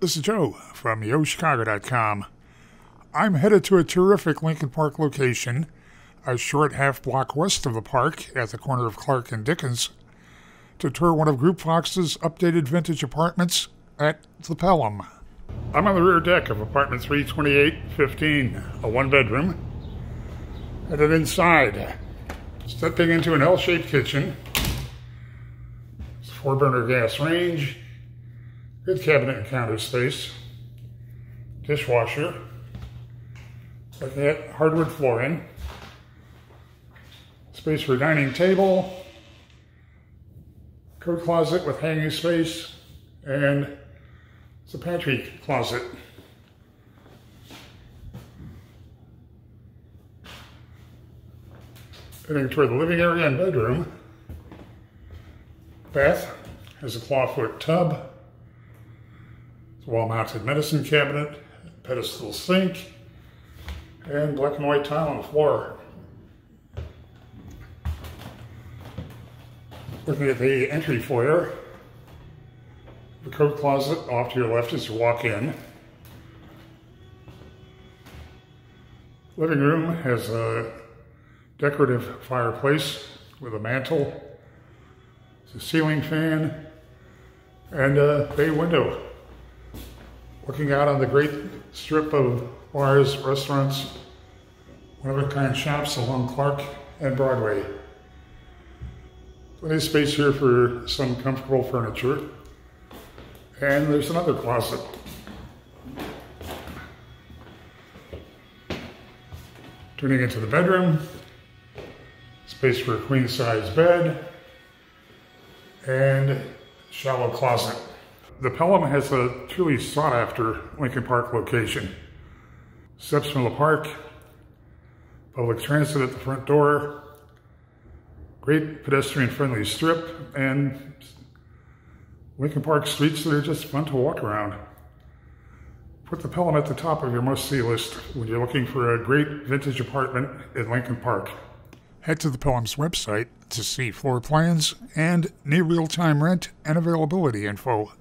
This is Joe from YoChicago.com. I'm headed to a terrific Lincoln Park location, a short half block west of the park at the corner of Clark and Dickens, to tour one of Group Fox's updated vintage apartments at the Pelham. I'm on the rear deck of apartment 32815, a one bedroom. And Headed inside, stepping into an L shaped kitchen. Four burner gas range, good cabinet and counter space, dishwasher, looking at hardwood flooring, space for dining table, coat closet with hanging space, and it's a pantry closet. Heading toward the living area and bedroom. Bath has a clawfoot tub. Wall-mounted medicine cabinet, pedestal sink, and black and white tile on the floor. Looking at the entry foyer, the coat closet off to your left as you walk in. Living room has a decorative fireplace with a mantle, a ceiling fan, and a bay window. Looking out on the great strip of bars, restaurants, one-of-a-kind shops along Clark and Broadway. Plenty of space here for some comfortable furniture. And there's another closet. Turning into the bedroom, space for a queen size bed, and shallow closet. The Pelham has a truly sought after Lincoln Park location. Steps from the park, public transit at the front door, great pedestrian friendly strip, and Lincoln Park streets that are just fun to walk around. Put the Pelham at the top of your must-see list when you're looking for a great vintage apartment in Lincoln Park. Head to the Pelham's website to see floor plans and near real-time rent and availability info.